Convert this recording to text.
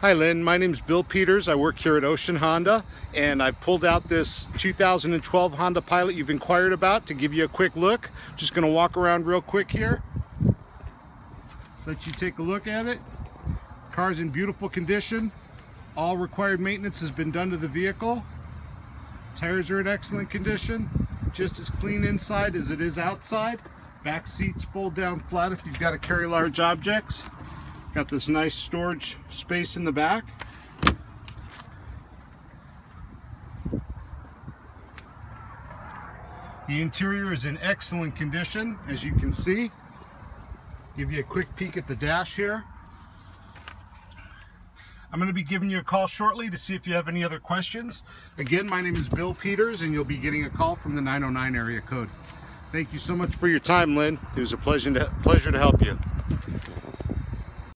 Hi Lynn, my name is Bill Peters. I work here at Ocean Honda and I pulled out this 2012 Honda Pilot you've inquired about to give you a quick look. Just gonna walk around real quick here. Let you take a look at it. Car's in beautiful condition. All required maintenance has been done to the vehicle. Tires are in excellent condition. Just as clean inside as it is outside. Back seats fold down flat if you've got to carry large objects. Got this nice storage space in the back. The interior is in excellent condition, as you can see. Give you a quick peek at the dash here. I'm going to be giving you a call shortly to see if you have any other questions. Again, my name is Bill Peters, and you'll be getting a call from the 909 area code. Thank you so much for your time, Lynn. It was a pleasure to, pleasure to help you.